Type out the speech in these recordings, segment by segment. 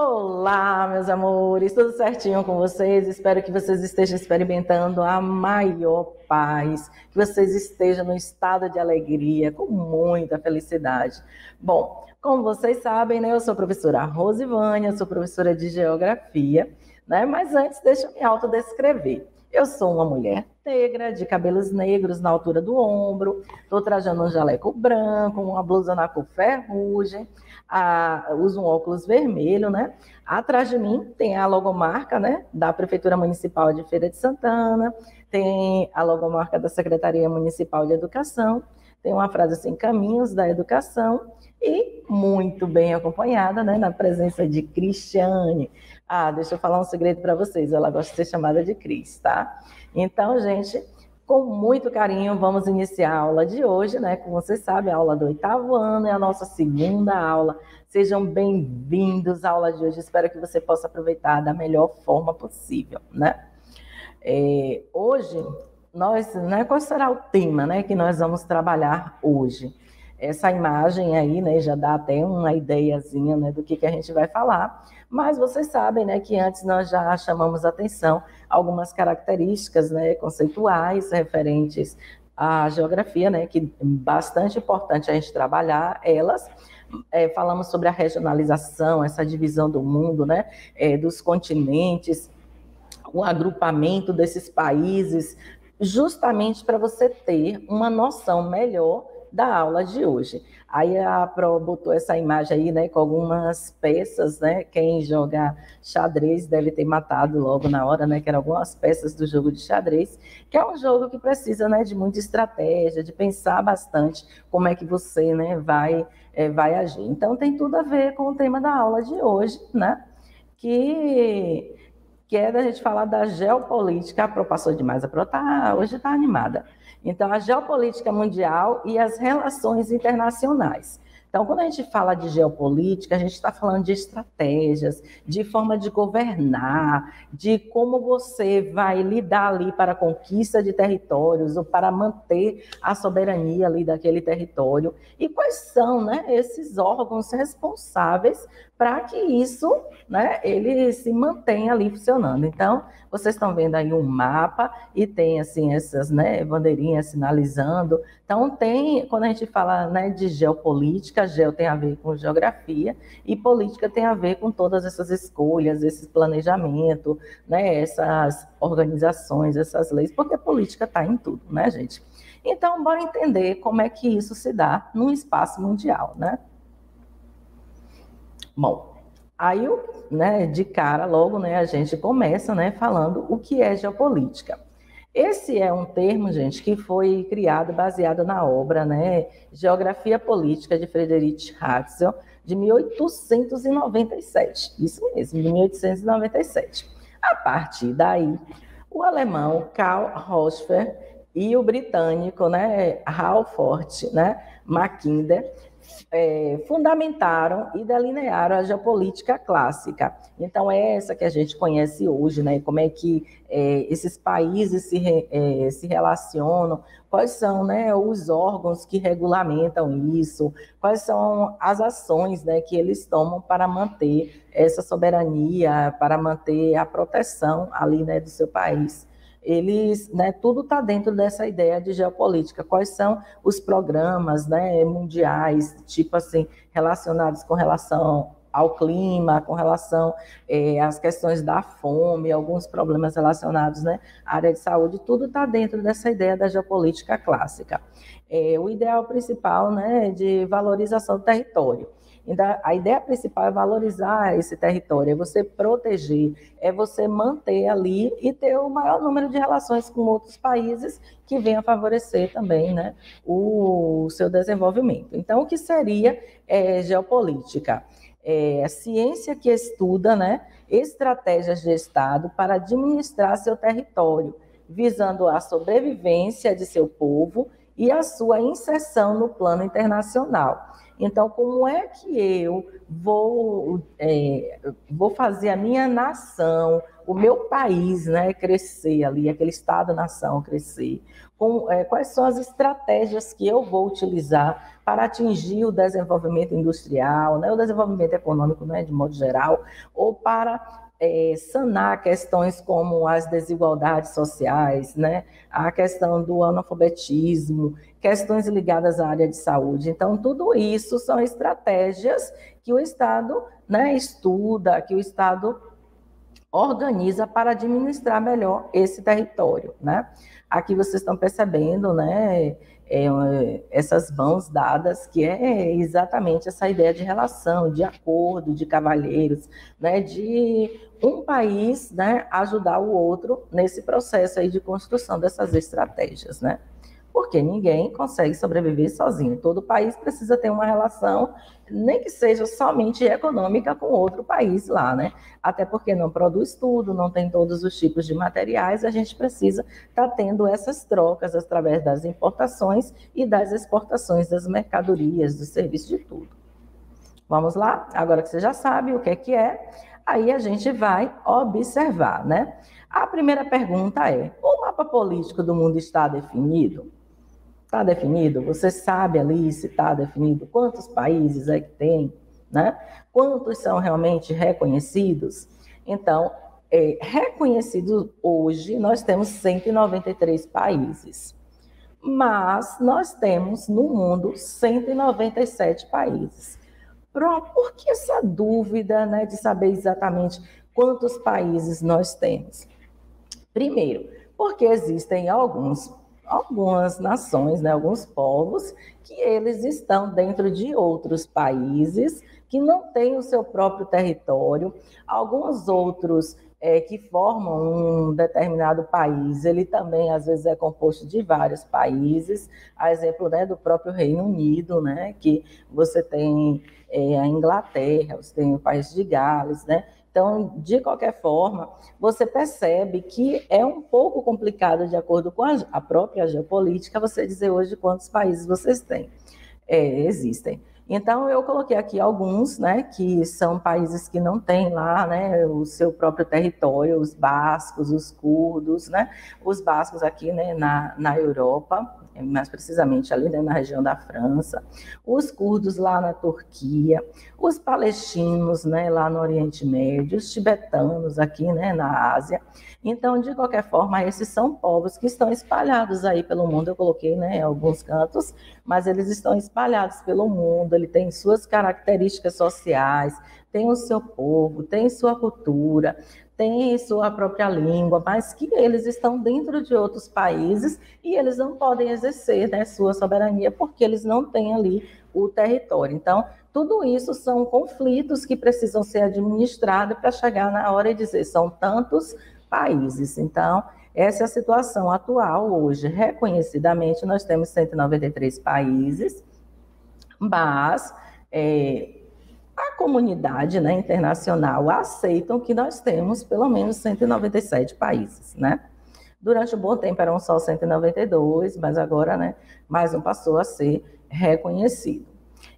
Olá, meus amores, tudo certinho com vocês? Espero que vocês estejam experimentando a maior paz, que vocês estejam no estado de alegria, com muita felicidade. Bom, como vocês sabem, né, eu sou a professora Rosivânia, sou professora de Geografia, né? Mas antes, deixa eu me autodescrever. Eu sou uma mulher negra, de cabelos negros na altura do ombro, estou trajando um jaleco branco, uma blusa na cor ferrugem, a, uso um óculos vermelho, né? Atrás de mim tem a logomarca, né, da Prefeitura Municipal de Feira de Santana, tem a logomarca da Secretaria Municipal de Educação, tem uma frase assim, caminhos da educação, e muito bem acompanhada, né, na presença de Cristiane. Ah, deixa eu falar um segredo para vocês, ela gosta de ser chamada de Cris, tá? Então, gente, com muito carinho, vamos iniciar a aula de hoje, né? Como vocês sabem, a aula do oitavo ano é a nossa segunda aula. Sejam bem-vindos à aula de hoje. Espero que você possa aproveitar da melhor forma possível, né? É, hoje, nós, né, qual será o tema, né, que nós vamos trabalhar hoje? Essa imagem aí, né, já dá até uma ideiazinha, né, do que, que a gente vai falar. Mas vocês sabem, né, que antes nós já chamamos atenção algumas características, né, conceituais referentes à geografia, né, que é bastante importante a gente trabalhar elas. É, falamos sobre a regionalização, essa divisão do mundo, né, é, dos continentes, o agrupamento desses países, justamente para você ter uma noção melhor da aula de hoje. Aí a Pro botou essa imagem aí, né, com algumas peças, né, quem joga xadrez deve ter matado logo na hora, né, que eram algumas peças do jogo de xadrez, que é um jogo que precisa, né, de muita estratégia, de pensar bastante como é que você, né, vai, é, vai agir. Então tem tudo a ver com o tema da aula de hoje, né, que que é da gente falar da geopolítica. A Pro passou demais, a Pro tá, hoje está animada. Então, a geopolítica mundial e as relações internacionais. Então, quando a gente fala de geopolítica, a gente está falando de estratégias, de forma de governar, de como você vai lidar ali para a conquista de territórios ou para manter a soberania ali daquele território e quais são, né, esses órgãos responsáveis para que isso, né, ele se mantenha ali funcionando. Então, vocês estão vendo aí um mapa e tem assim essas, né, bandeirinhas sinalizando. Então, tem quando a gente fala, né, de geopolítica, geo tem a ver com geografia e política tem a ver com todas essas escolhas, esse planejamento, né, essas organizações, essas leis, porque política está em tudo, né, gente? Então, bora entender como é que isso se dá num espaço mundial, né? Bom, aí, né, de cara, logo, né, a gente começa, né, falando o que é geopolítica. Esse é um termo, gente, que foi criado baseado na obra, né, Geografia Política de Friedrich Hatzel, de 1897. Isso mesmo, de 1897. A partir daí, o alemão Karl Roschfer e o britânico, né, Halford, né, Mackinder, é, fundamentaram e delinearam a geopolítica clássica. Então, é essa que a gente conhece hoje, né? Como é que é, esses países se, é, se relacionam, quais são né, os órgãos que regulamentam isso, quais são as ações né, que eles tomam para manter essa soberania, para manter a proteção ali né, do seu país eles, né, tudo está dentro dessa ideia de geopolítica. Quais são os programas, né, mundiais, tipo assim, relacionados com relação ao clima, com relação é, às questões da fome, alguns problemas relacionados né, à área de saúde, tudo está dentro dessa ideia da geopolítica clássica. É, o ideal principal né, de valorização do território. Então, a ideia principal é valorizar esse território, é você proteger, é você manter ali e ter o maior número de relações com outros países que venha favorecer também né, o seu desenvolvimento. Então, o que seria é, geopolítica? É a ciência que estuda né, estratégias de Estado para administrar seu território, visando a sobrevivência de seu povo e a sua inserção no plano internacional. Então, como é que eu vou, é, vou fazer a minha nação, o meu país, né, crescer ali, aquele Estado-nação crescer? com, é, quais são as estratégias que eu vou utilizar para atingir o desenvolvimento industrial, né, o desenvolvimento econômico, né, de modo geral, ou para é, sanar questões como as desigualdades sociais, né, a questão do analfabetismo, questões ligadas à área de saúde. Então, tudo isso são estratégias que o Estado né, estuda, que o Estado organiza para administrar melhor esse território, né? Aqui vocês estão percebendo, né, é, essas mãos dadas, que é exatamente essa ideia de relação, de acordo, de cavalheiros, né, de um país né, ajudar o outro nesse processo aí de construção dessas estratégias, né? porque ninguém consegue sobreviver sozinho. Todo país precisa ter uma relação, nem que seja somente econômica, com outro país lá, né? Até porque não produz tudo, não tem todos os tipos de materiais, a gente precisa estar tá tendo essas trocas através das importações e das exportações das mercadorias, dos serviços, de tudo. Vamos lá? Agora que você já sabe o que é que é, aí a gente vai observar, né? A primeira pergunta é: o mapa político do mundo está definido? Está definido? Você sabe ali se está definido quantos países é que tem, né? Quantos são realmente reconhecidos? Então, é, reconhecidos hoje, nós temos 193 países. Mas nós temos no mundo 197 países. Por que essa dúvida né, de saber exatamente quantos países nós temos? Primeiro, porque existem alguns algumas nações, né, alguns povos, que eles estão dentro de outros países que não têm o seu próprio território, alguns outros é, que formam um determinado país, ele também às vezes é composto de vários países, a exemplo né, do próprio Reino Unido, né, que você tem é, a Inglaterra, você tem o país de Gales, né, então, de qualquer forma, você percebe que é um pouco complicado, de acordo com a, a própria geopolítica, você dizer hoje quantos países vocês têm, é, existem. Então, eu coloquei aqui alguns, né, que são países que não têm lá, né, o seu próprio território, os bascos, os curdos, né, os bascos aqui, né, na, na Europa, mais precisamente ali né, na região da França, os curdos lá na Turquia, os palestinos né, lá no Oriente Médio, os tibetanos aqui né, na Ásia. Então, de qualquer forma, esses são povos que estão espalhados aí pelo mundo. Eu coloquei né, alguns cantos, mas eles estão espalhados pelo mundo, ele tem suas características sociais, tem o seu povo, tem sua cultura, têm sua própria língua, mas que eles estão dentro de outros países e eles não podem exercer né, sua soberania porque eles não têm ali o território. Então, tudo isso são conflitos que precisam ser administrados para chegar na hora e dizer são tantos países. Então, essa é a situação atual hoje. Reconhecidamente, nós temos 193 países, mas é, a comunidade né, internacional aceitam que nós temos pelo menos 197 países, né? Durante um bom tempo eram só 192, mas agora, né, mais um passou a ser reconhecido.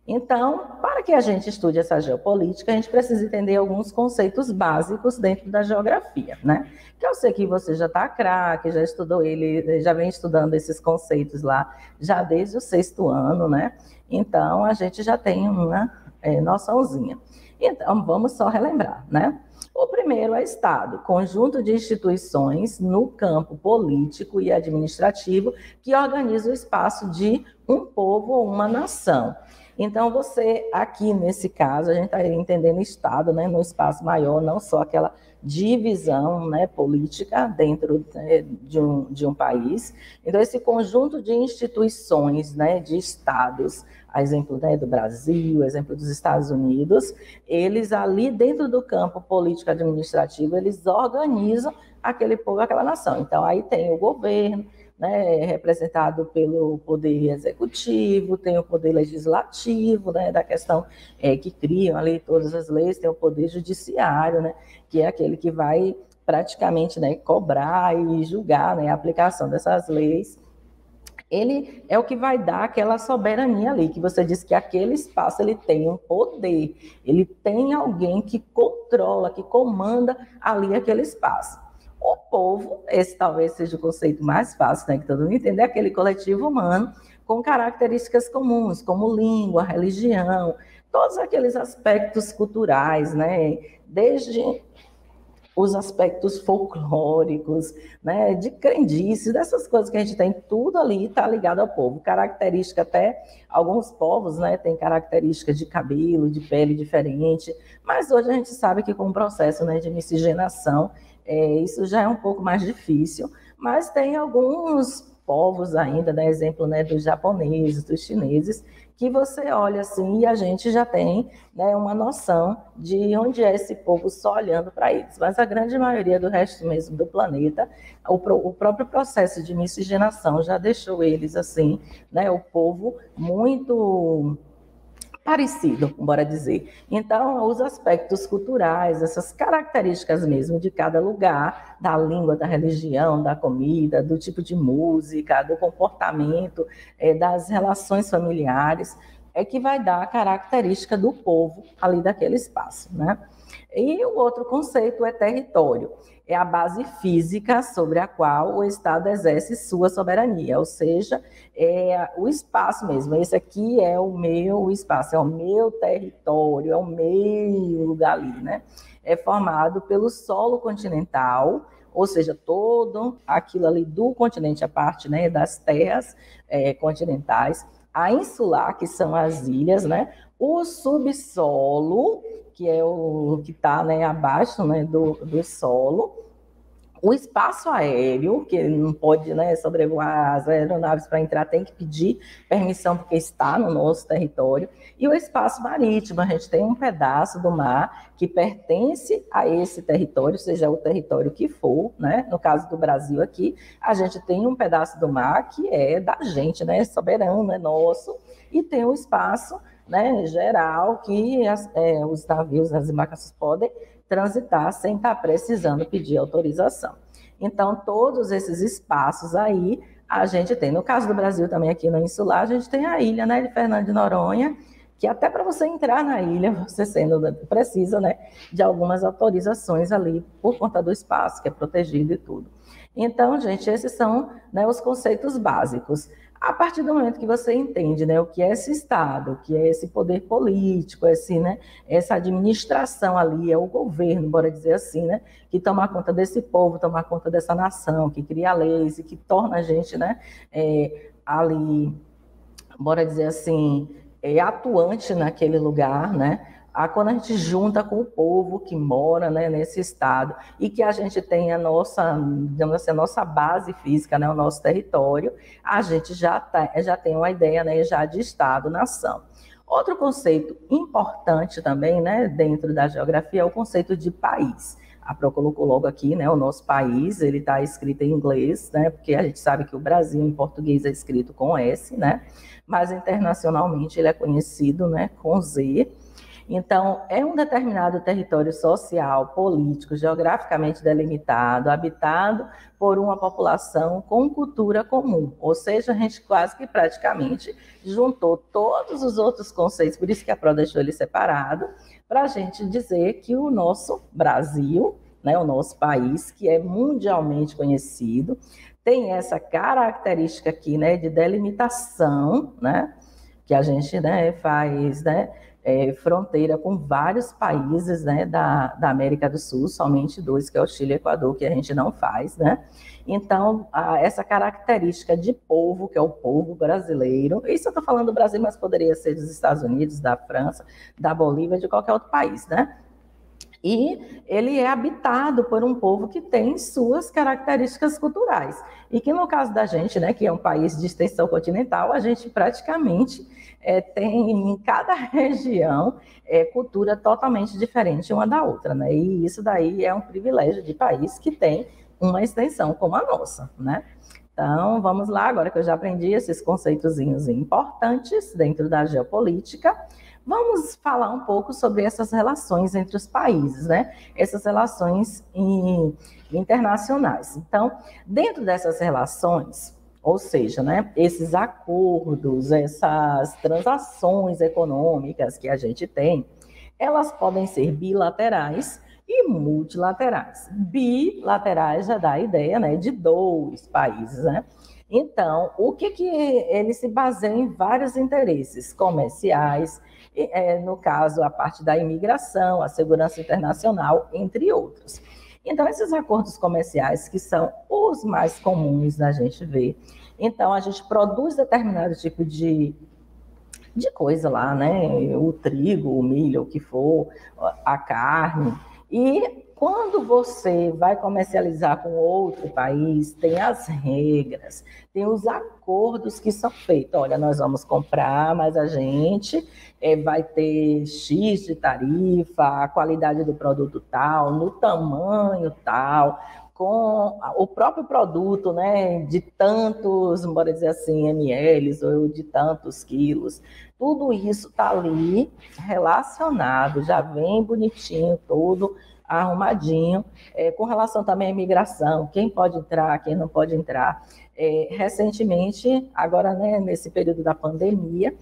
Então, para que a gente estude essa geopolítica, a gente precisa entender alguns conceitos básicos dentro da geografia, né? Que eu sei que você já está craque, já estudou ele, já vem estudando esses conceitos lá, já desde o sexto ano, né? Então, a gente já tem uma é, noçãozinha. Então, vamos só relembrar, né? O primeiro é Estado, conjunto de instituições no campo político e administrativo que organiza o espaço de um povo ou uma nação. Então, você, aqui nesse caso, a gente está entendendo Estado, né, no espaço maior, não só aquela divisão né, política dentro né, de, um, de um país. Então, esse conjunto de instituições, né, de Estados, a exemplo né, do Brasil, exemplo dos Estados Unidos, eles ali dentro do campo político administrativo, eles organizam aquele povo, aquela nação. Então aí tem o governo, né, representado pelo poder executivo, tem o poder legislativo, né, da questão é, que criam ali todas as leis, tem o poder judiciário, né, que é aquele que vai praticamente né, cobrar e julgar né, a aplicação dessas leis ele é o que vai dar aquela soberania ali, que você diz que aquele espaço ele tem um poder, ele tem alguém que controla, que comanda ali aquele espaço. O povo, esse talvez seja o conceito mais fácil, né, que todo mundo entende, é aquele coletivo humano com características comuns, como língua, religião, todos aqueles aspectos culturais, né, desde os aspectos folclóricos, né, de crendice, dessas coisas que a gente tem, tudo ali está ligado ao povo. Característica até, alguns povos, né, tem característica de cabelo, de pele diferente, mas hoje a gente sabe que com o processo, né, de miscigenação, é, isso já é um pouco mais difícil, mas tem alguns povos ainda, né, exemplo, né, dos japoneses, dos chineses, que você olha assim e a gente já tem né, uma noção de onde é esse povo só olhando para eles. Mas a grande maioria do resto mesmo do planeta, o, o, próprio processo de miscigenação já deixou eles assim, né, o povo muito parecido, bora dizer. Então, os aspectos culturais, essas características mesmo de cada lugar, da língua, da religião, da comida, do tipo de música, do comportamento, é, das relações familiares, é que vai dar a característica do povo ali daquele espaço, né? E o outro conceito é território é a base física sobre a qual o Estado exerce sua soberania, ou seja, é o espaço mesmo. Esse aqui é o meu espaço, é o meu território, é o meu lugar ali, né? É formado pelo solo continental, ou seja, todo aquilo ali do continente, a parte né, das terras é, continentais, a insular, que são as ilhas, né? O subsolo, que é o que está né, abaixo né, do, do solo, o espaço aéreo, que não pode né, sobrevoar as aeronaves para entrar, tem que pedir permissão porque está no nosso território. E o espaço marítimo, a gente tem um pedaço do mar que pertence a esse território, seja o território que for, né? No caso do Brasil aqui, a gente tem um pedaço do mar que é da gente, né? Soberano, é nosso, e tem o espaço né, geral que as, é, os navios, as embarcações podem transitar sem estar precisando pedir autorização. Então, todos esses espaços aí a gente tem. No caso do Brasil, também aqui na Insular, a gente tem a ilha né, de Fernando de Noronha, que até para você entrar na ilha, você sendo precisa né, de algumas autorizações ali por conta do espaço, que é protegido e tudo. Então, gente, esses são né, os conceitos básicos. A partir do momento que você entende né, o que é esse Estado, o que é esse poder político, esse, né, essa administração ali, é o governo, bora dizer assim, né, que toma conta desse povo, toma conta dessa nação, que cria leis e que torna a gente né, é, ali, bora dizer assim, é, atuante naquele lugar, né? A quando a gente junta com o povo que mora né, nesse estado e que a gente tem a nossa, digamos assim, a nossa base física, né, o nosso território, a gente já, tá, já tem uma ideia né, já de estado-nação. Outro conceito importante também, né, dentro da geografia, é o conceito de país. A Pro colocou logo aqui, né, o nosso país, ele está escrito em inglês, né, porque a gente sabe que o Brasil em português é escrito com S, né, mas internacionalmente ele é conhecido, né, com Z. Então, é um determinado território social, político, geograficamente delimitado, habitado por uma população com cultura comum. Ou seja, a gente quase que praticamente juntou todos os outros conceitos, por isso que a PRO deixou ele separado, para a gente dizer que o nosso Brasil, né, o nosso país, que é mundialmente conhecido, tem essa característica aqui né, de delimitação, né, que a gente né, faz, né, é, fronteira com vários países né, da, da América do Sul, somente dois, que é o Chile e o Equador, que a gente não faz, né? Então, a, essa característica de povo, que é o povo brasileiro, isso eu estou falando do Brasil, mas poderia ser dos Estados Unidos, da França, da Bolívia, de qualquer outro país, né? E ele é habitado por um povo que tem suas características culturais. E que no caso da gente, né, que é um país de extensão continental, a gente praticamente é, tem em cada região é, cultura totalmente diferente uma da outra, né? E isso daí é um privilégio de país que tem uma extensão como a nossa, né? Então, vamos lá, agora que eu já aprendi esses conceitozinhos importantes dentro da geopolítica, vamos falar um pouco sobre essas relações entre os países, né? Essas relações internacionais. Então, dentro dessas relações, ou seja, né, esses acordos, essas transações econômicas que a gente tem, elas podem ser bilaterais e multilaterais. Bilaterais já dá a ideia né, de dois países, né? Então, o que, que ele se baseia em vários interesses comerciais, é, no caso, a parte da imigração, a segurança internacional, entre outros. Então, esses acordos comerciais, que são os mais comuns da gente ver, então a gente produz determinado tipo de, de coisa lá, né? O trigo, o milho, o que for, a carne, e quando você vai comercializar com outro país, tem as regras, tem os acordos que são feitos. Olha, nós vamos comprar, mas a gente é, vai ter X de tarifa, a qualidade do produto tal, no tamanho tal, com o próprio produto, né, de tantos, bora dizer assim, ml ou de tantos quilos. Tudo isso está ali relacionado, já vem bonitinho, todo arrumadinho, é, com relação também à imigração, quem pode entrar, quem não pode entrar. É, recentemente, agora né, nesse período da pandemia,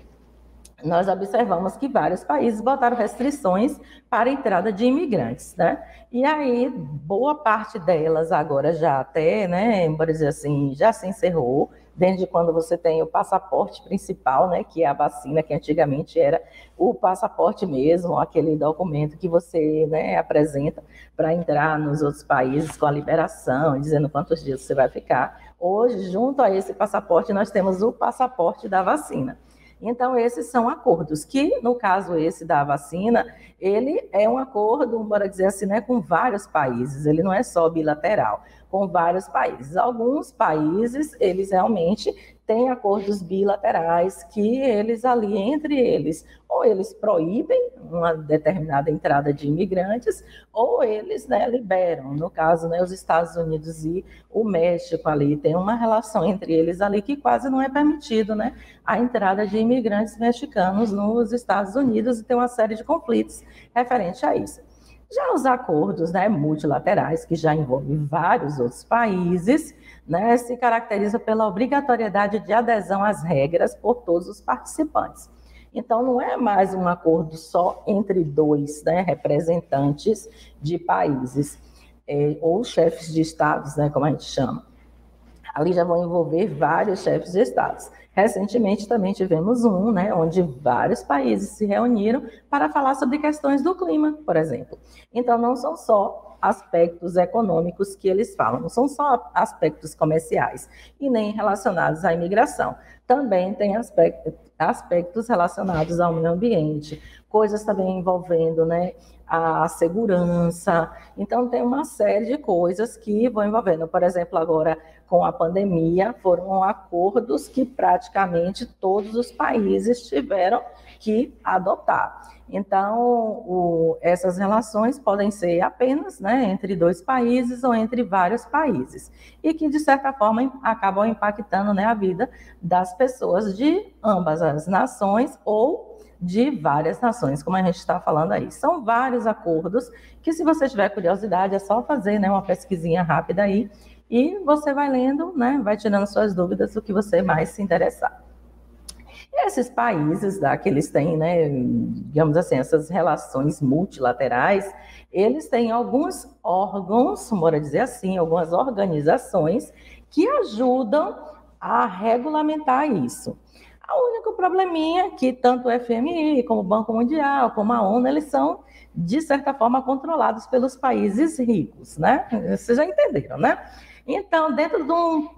nós observamos que vários países botaram restrições para a entrada de imigrantes, né? E aí, boa parte delas agora já até, né, por dizer assim, já se encerrou, desde quando você tem o passaporte principal, né, que é a vacina, que antigamente era o passaporte mesmo, aquele documento que você né, apresenta para entrar nos outros países com a liberação, dizendo quantos dias você vai ficar. Hoje, junto a esse passaporte, nós temos o passaporte da vacina. Então, esses são acordos que, no caso esse da vacina, ele é um acordo, bora dizer assim, né, com vários países, ele não é só bilateral, com vários países. Alguns países, eles realmente têm acordos bilaterais que eles ali entre eles, ou eles proíbem uma determinada entrada de imigrantes, ou eles né, liberam. No caso, né, os Estados Unidos e o México ali tem uma relação entre eles ali que quase não é permitido, né, a entrada de imigrantes mexicanos nos Estados Unidos e tem uma série de conflitos referente a isso. Já os acordos né, multilaterais, que já envolvem vários outros países, né, se caracteriza pela obrigatoriedade de adesão às regras por todos os participantes. Então, não é mais um acordo só entre dois né, representantes de países, é, ou chefes de estados, né, como a gente chama. Ali já vão envolver vários chefes de estados. Recentemente também tivemos um, né, onde vários países se reuniram para falar sobre questões do clima, por exemplo. Então, não são só aspectos econômicos que eles falam, não são só aspectos comerciais e nem relacionados à imigração. Também tem aspectos, aspectos relacionados ao meio ambiente, coisas também envolvendo né, a segurança. Então, tem uma série de coisas que vão envolvendo. Por exemplo, agora com a pandemia, foram acordos que praticamente todos os países tiveram que adotar. Então, o, essas relações podem ser apenas né, entre dois países ou entre vários países, e que, de certa forma, acabam impactando né, a vida das pessoas de ambas as nações ou de várias nações, como a gente está falando aí. São vários acordos que, se você tiver curiosidade, é só fazer né, uma pesquisinha rápida aí e você vai lendo, né, vai tirando suas dúvidas do que você mais se interessar. Esses países da, que eles têm, né, digamos assim, essas relações multilaterais, eles têm alguns órgãos, bora dizer assim, algumas organizações que ajudam a regulamentar isso. O único probleminha é que tanto o FMI, como o Banco Mundial, como a ONU, eles são, de certa forma, controlados pelos países ricos, né? Vocês já entenderam, né? Então, dentro de um,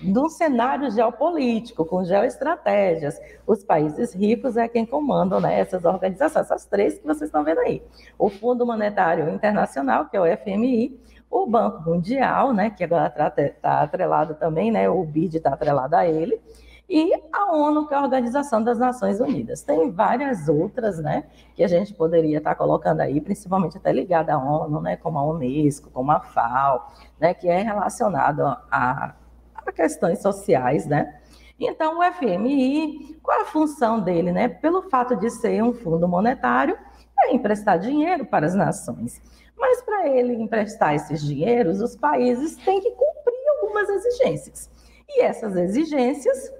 de um cenário geopolítico, com geoestratégias, os países ricos é quem comandam né, essas organizações, essas três que vocês estão vendo aí. O Fundo Monetário Internacional, que é o FMI, o Banco Mundial, né, que agora está atrelado também, né, o BID está atrelado a ele, e a ONU, que é a Organização das Nações Unidas. Tem várias outras, né, que a gente poderia estar colocando aí, principalmente até ligada à ONU, né, como a Unesco, como a FAO, né, que é relacionado a, a questões sociais, né. Então, o FMI, qual a função dele, né? Pelo fato de ser um fundo monetário, é emprestar dinheiro para as nações. Mas para ele emprestar esses dinheiros, os países têm que cumprir algumas exigências. E essas exigências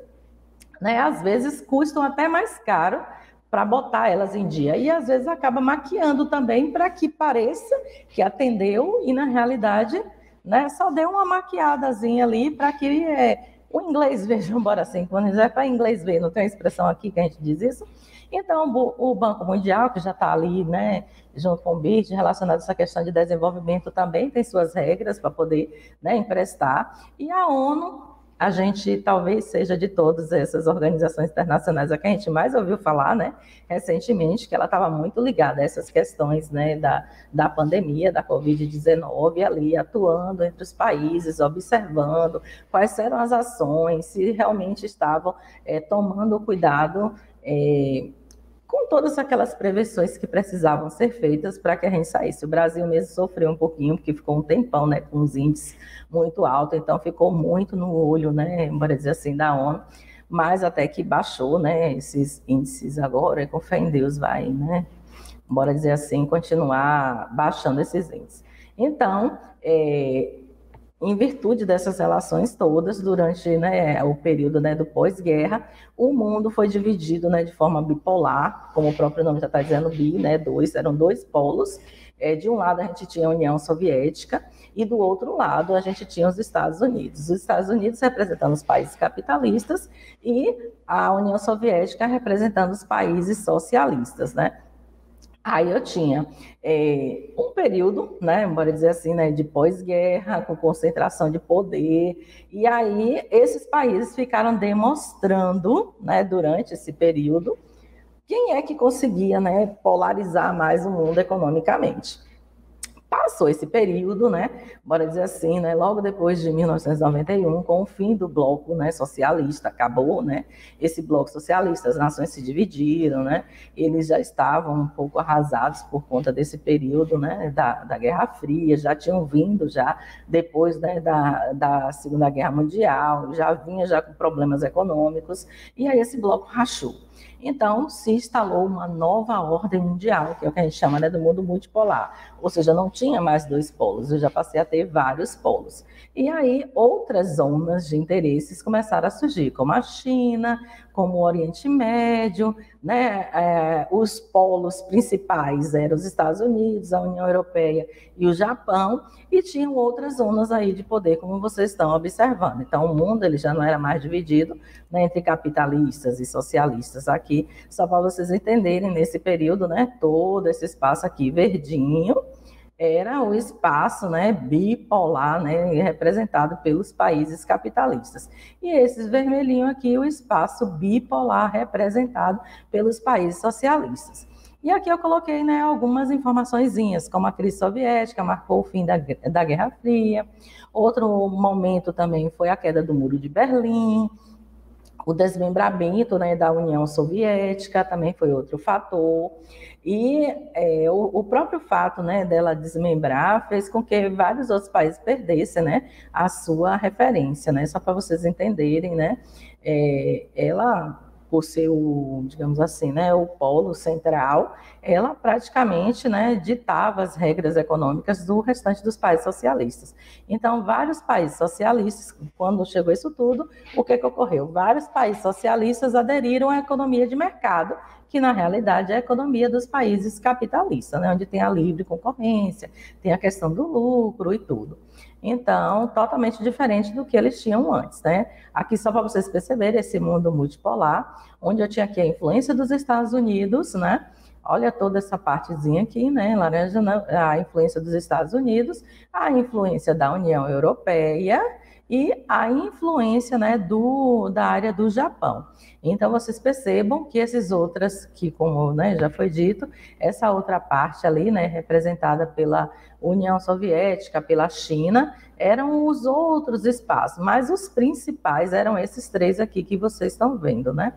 né, às vezes custam até mais caro para botar elas em dia. E às vezes acaba maquiando também para que pareça que atendeu e na realidade né, só deu uma maquiadazinha ali para que é, o inglês veja, embora assim, quando é para inglês ver, não tem uma expressão aqui que a gente diz isso. Então, o Banco Mundial, que já está ali, né, junto com o BID, relacionado a essa questão de desenvolvimento, também tem suas regras para poder né, emprestar. E a ONU a gente talvez seja de todas essas organizações internacionais a que a gente mais ouviu falar, né, recentemente, que ela estava muito ligada a essas questões, né, da, da pandemia, da Covid-19, ali atuando entre os países, observando quais eram as ações, se realmente estavam é, tomando cuidado é, com todas aquelas prevenções que precisavam ser feitas para que a gente saísse. O Brasil mesmo sofreu um pouquinho, porque ficou um tempão, né, com os índices muito altos, então ficou muito no olho, né, bora dizer assim, da ONU, mas até que baixou, né, esses índices agora, e com fé em Deus vai, né, bora dizer assim, continuar baixando esses índices. Então, é, em virtude dessas relações todas, durante né, o período né, do pós-guerra, o mundo foi dividido né, de forma bipolar, como o próprio nome já está dizendo, bi, né, dois, eram dois polos. É, de um lado a gente tinha a União Soviética e do outro lado a gente tinha os Estados Unidos. Os Estados Unidos representando os países capitalistas e a União Soviética representando os países socialistas, né? Aí eu tinha é, um período, né, bora dizer assim, né, de pós-guerra, com concentração de poder, e aí esses países ficaram demonstrando, né, durante esse período, quem é que conseguia, né, polarizar mais o mundo economicamente passou esse período, né, bora dizer assim, né, logo depois de 1991, com o fim do bloco, né, socialista, acabou, né, esse bloco socialista, as nações se dividiram, né, eles já estavam um pouco arrasados por conta desse período, né, da, da Guerra Fria, já tinham vindo já depois, né, da, da Segunda Guerra Mundial, já vinha já com problemas econômicos, e aí esse bloco rachou. Então, se instalou uma nova ordem mundial, que é o que a gente chama né, do mundo multipolar. Ou seja, não tinha mais dois polos, eu já passei a ter vários polos. E aí, outras zonas de interesses começaram a surgir, como a China, como o Oriente Médio, né? É, os polos principais eram os Estados Unidos, a União Europeia e o Japão, e tinham outras zonas aí de poder, como vocês estão observando. Então, o mundo ele já não era mais dividido né, entre capitalistas e socialistas aqui, só para vocês entenderem, nesse período, né, todo esse espaço aqui verdinho, era o espaço né, bipolar, né, representado pelos países capitalistas. E esses vermelhinhos aqui, o espaço bipolar representado pelos países socialistas. E aqui eu coloquei né, algumas informações, como a crise soviética marcou o fim da, da Guerra Fria, outro momento também foi a queda do Muro de Berlim, o desmembramento né, da União Soviética também foi outro fator. E é, o, o, próprio fato né, dela desmembrar fez com que vários outros países perdessem né, a sua referência. Né? Só para vocês entenderem, né, é, ela por ser o, digamos assim, né, o polo central, ela praticamente né, ditava as regras econômicas do restante dos países socialistas. Então, vários países socialistas, quando chegou isso tudo, o que, que ocorreu? Vários países socialistas aderiram à economia de mercado, que na realidade é a economia dos países capitalistas, né, onde tem a livre concorrência, tem a questão do lucro e tudo. Então, totalmente diferente do que eles tinham antes, né? Aqui só para vocês perceberem esse mundo multipolar, onde eu tinha aqui a influência dos Estados Unidos, né? Olha toda essa partezinha aqui, né? Laranja, a influência dos Estados Unidos, a influência da União Europeia e a influência né, do, da área do Japão. Então, vocês percebam que esses outras, que como né, já foi dito, essa outra parte ali, né, representada pela União Soviética, pela China, eram os outros espaços, mas os principais eram esses três aqui que vocês estão vendo, né?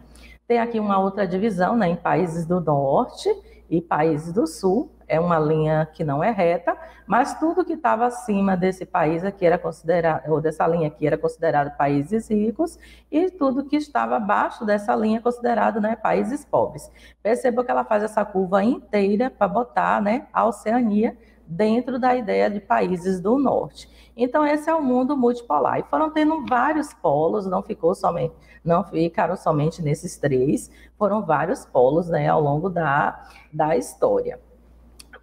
Tem aqui uma outra divisão, né, em países do norte e países do sul, é uma linha que não é reta, mas tudo que estava acima desse país aqui era considerado, ou dessa linha aqui era considerado países ricos, e tudo que estava abaixo dessa linha é considerado né, países pobres. Perceba que ela faz essa curva inteira para botar né, a Oceania dentro da ideia de países do norte. Então, esse é o mundo multipolar. E foram tendo vários polos, não ficou somente, não ficaram somente nesses três, foram vários polos né, ao longo da, da história.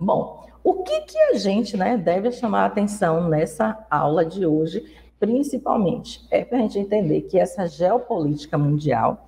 Bom, o que, que a gente né, deve chamar a atenção nessa aula de hoje, principalmente? É para a gente entender que essa geopolítica mundial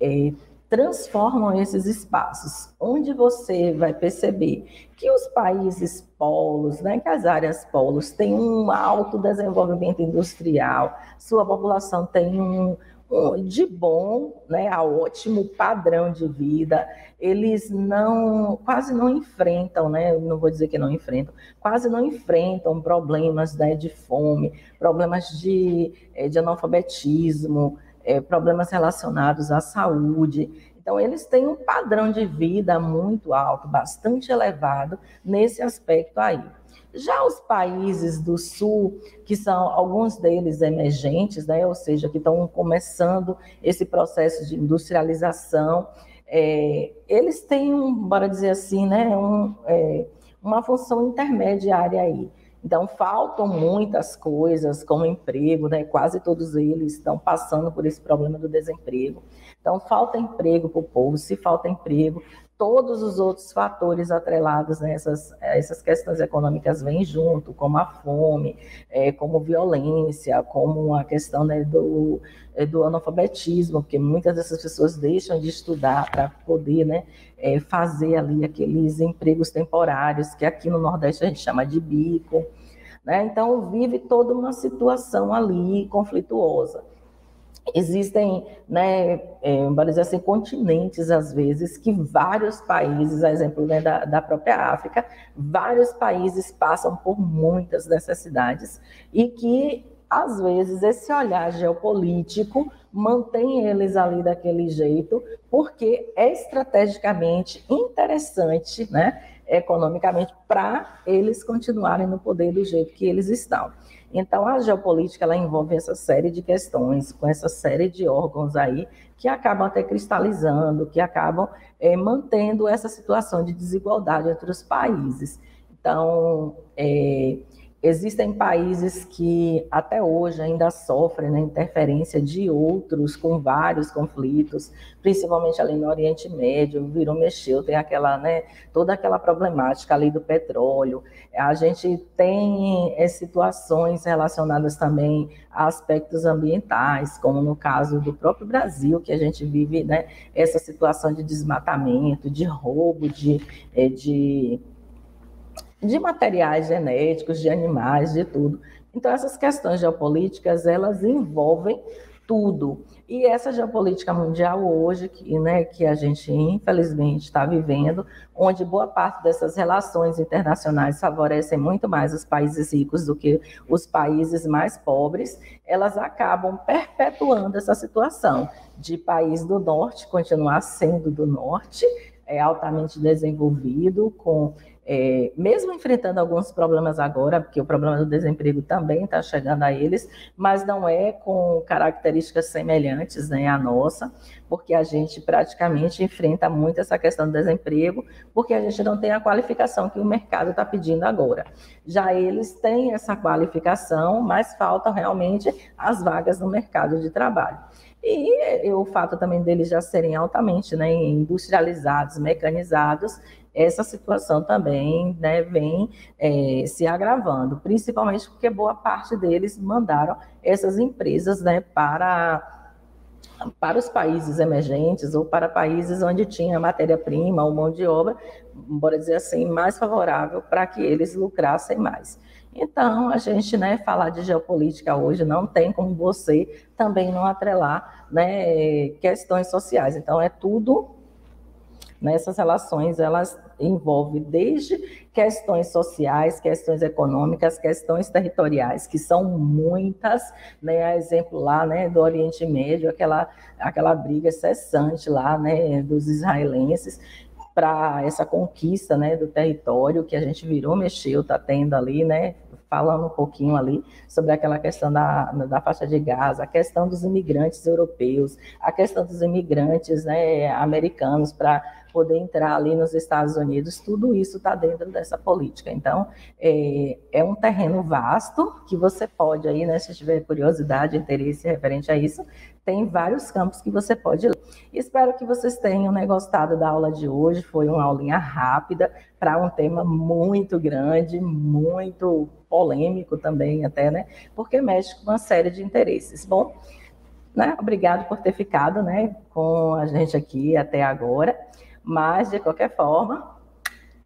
é, transformam esses espaços, onde você vai perceber que os países polos, né, que as áreas polos têm um alto desenvolvimento industrial, sua população tem um, um de bom, né, a ótimo padrão de vida, eles não, quase não enfrentam, né, não vou dizer que não enfrentam, quase não enfrentam problemas né, de fome, problemas de, eh, de analfabetismo, é, problemas relacionados à saúde. Então, eles têm um padrão de vida muito alto, bastante elevado nesse aspecto aí. Já os países do sul, que são alguns deles emergentes, né, ou seja, que estão começando esse processo de industrialização, é, eles têm, um, bora dizer assim, né, um, é, uma função intermediária aí. Então, faltam muitas coisas, como emprego, né? quase todos eles estão passando por esse problema do desemprego. Então, falta emprego para o povo. Se falta emprego, todos os outros fatores atrelados nessas essas questões econômicas vêm junto, como a fome, é, como violência, como a questão né, do, é, do analfabetismo, porque muitas dessas pessoas deixam de estudar para poder né, é, fazer ali aqueles empregos temporários, que aqui no Nordeste a gente chama de bico. Né? Então, vive toda uma situação ali conflituosa. Existem, né, é, dizer assim, continentes, às vezes, que vários países, a exemplo né, da, da própria África, vários países passam por muitas necessidades e que, às vezes, esse olhar geopolítico mantém eles ali daquele jeito, porque é estrategicamente interessante, né, economicamente, para eles continuarem no poder do jeito que eles estão. Então, a geopolítica ela envolve essa série de questões, com essa série de órgãos aí, que acabam até cristalizando, que acabam é, mantendo essa situação de desigualdade entre os países. Então, é, Existem países que até hoje ainda sofrem a né, interferência de outros com vários conflitos, principalmente ali no Oriente Médio, virou mexeu, tem aquela, né, toda aquela problemática ali do petróleo. A gente tem é, situações relacionadas também a aspectos ambientais, como no caso do próprio Brasil, que a gente vive né, essa situação de desmatamento, de roubo de, é, de de materiais genéticos, de animais, de tudo. Então, essas questões geopolíticas, elas envolvem tudo. E essa geopolítica mundial hoje, que, né, que a gente infelizmente está vivendo, onde boa parte dessas relações internacionais favorecem muito mais os países ricos do que os países mais pobres, elas acabam perpetuando essa situação de país do norte continuar sendo do norte, é altamente desenvolvido, com é, mesmo enfrentando alguns problemas agora, porque o problema do desemprego também está chegando a eles, mas não é com características semelhantes né, à nossa, porque a gente praticamente enfrenta muito essa questão do desemprego, porque a gente não tem a qualificação que o mercado está pedindo agora. Já eles têm essa qualificação, mas faltam realmente as vagas no mercado de trabalho. E o fato também deles já serem altamente né, industrializados, mecanizados, essa situação também né, vem é, se agravando, principalmente porque boa parte deles mandaram essas empresas né, para para os países emergentes ou para países onde tinha matéria-prima ou mão de obra, bora dizer assim, mais favorável para que eles lucrassem mais. Então, a gente, né, falar de geopolítica hoje não tem como você também não atrelar, né, questões sociais. Então, é tudo nessas relações, elas envolvem desde questões sociais, questões econômicas, questões territoriais, que são muitas, né, exemplo lá, né, do Oriente Médio, aquela, aquela briga cessante lá, né, dos israelenses, para essa conquista, né, do território que a gente virou, mexeu, está tendo ali, né, falando um pouquinho ali sobre aquela questão da, da faixa de Gaza, a questão dos imigrantes europeus, a questão dos imigrantes né, americanos para poder entrar ali nos Estados Unidos, tudo isso está dentro dessa política. Então, é, é, um terreno vasto que você pode aí, né, se tiver curiosidade, interesse referente a isso, tem vários campos que você pode ler. Espero que vocês tenham né, gostado da aula de hoje, foi uma aulinha rápida para um tema muito grande, muito polêmico também até, né, porque mexe com uma série de interesses. Bom, né? Obrigado por ter ficado né, com a gente aqui até agora. Mas, de qualquer forma,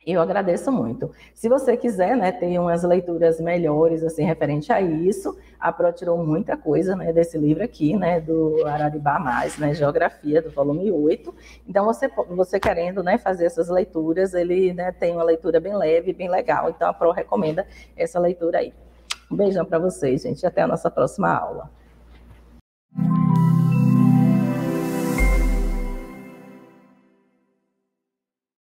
eu agradeço muito. Se você quiser, né, ter umas leituras melhores, assim, referente a isso, a Pro tirou muita coisa, né, desse livro aqui, né, do Araribá Mais, né, Geografia, do volume 8. Então, você, você querendo, né, fazer essas leituras, ele, né, tem uma leitura bem leve, bem legal. Então, a Pro recomenda essa leitura aí. Um beijão para vocês, gente, até a nossa próxima aula.